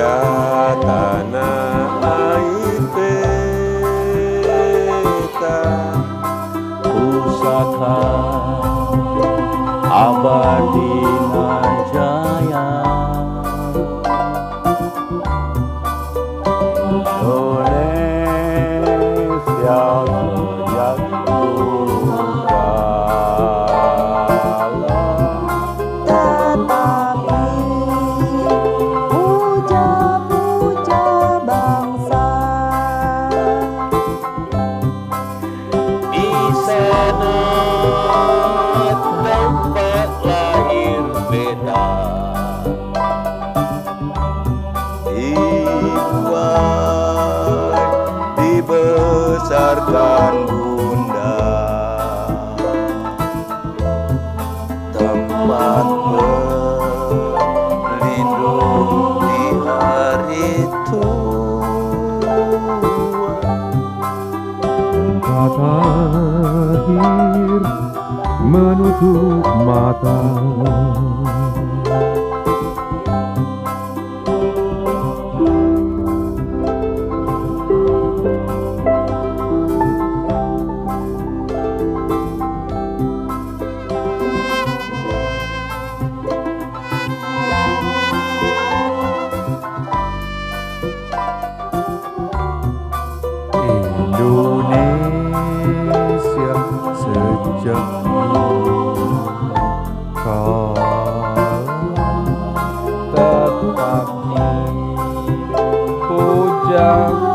Indonesia tanah air beta pusaka abadi jaya Indonesia sejak dibesarkan bunda. Tempat berlindung di hari tua. Akhir menutup mata tetap puja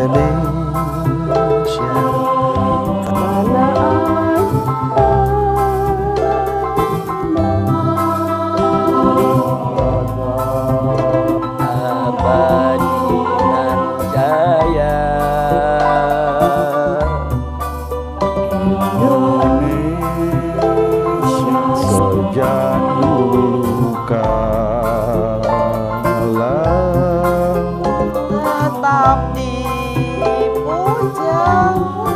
ಜಲೇ Oh,